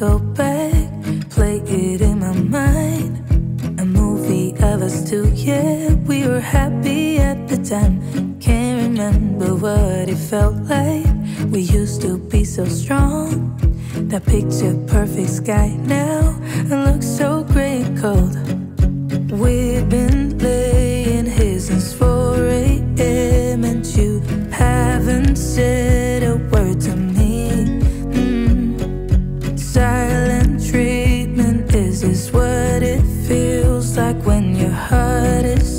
go back, play it in my mind. A movie of us two, yeah, we were happy at the time. Can't remember what it felt like. We used to be so strong. That picture perfect sky now it looks so gray and cold. We've been laying here since 4 a.m. and you haven't said a word to me. Heart is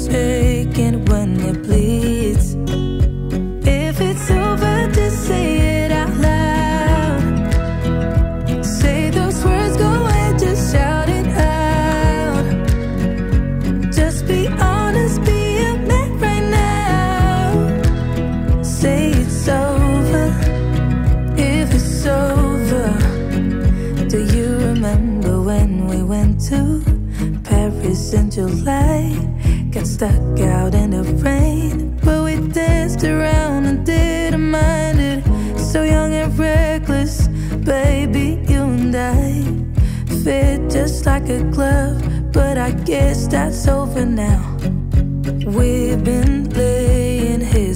July? Got stuck out in the rain, but we danced around and didn't mind it. So young and reckless, baby, you and I fit just like a glove, but I guess that's over now. We've been laying here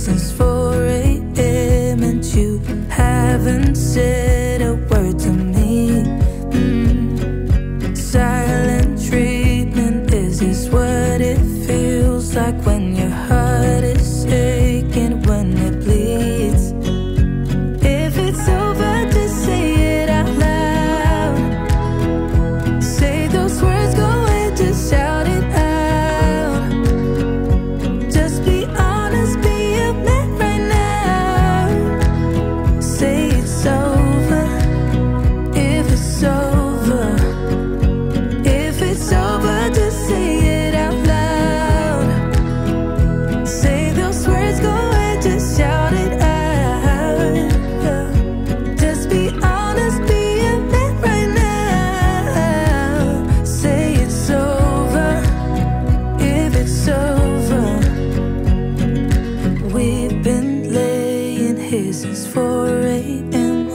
here since 4 a.m.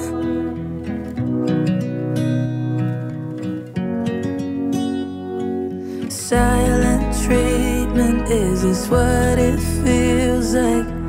Silent treatment is this what it feels like